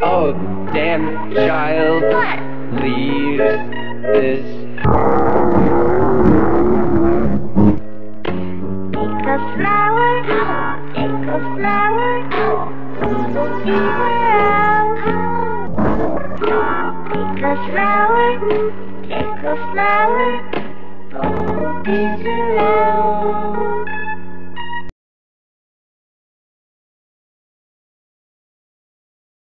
Oh, damn child. What? Leave this. Take a flower, take a flower, Take a flower, take a flower, go into love.